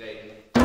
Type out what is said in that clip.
Jaden.